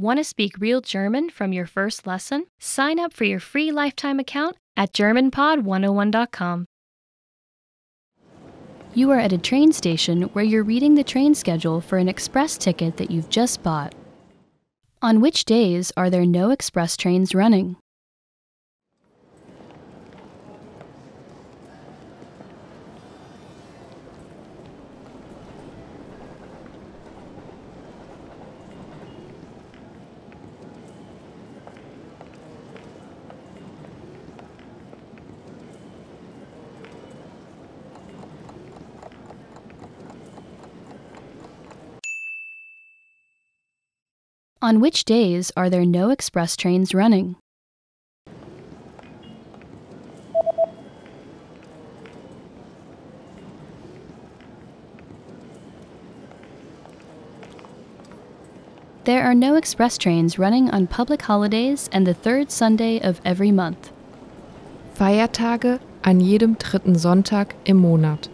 Want to speak real German from your first lesson? Sign up for your free lifetime account at GermanPod101.com. You are at a train station where you're reading the train schedule for an express ticket that you've just bought. On which days are there no express trains running? On which days are there no express trains running? There are no express trains running on public holidays and the third Sunday of every month. Feiertage an jedem dritten Sonntag im Monat.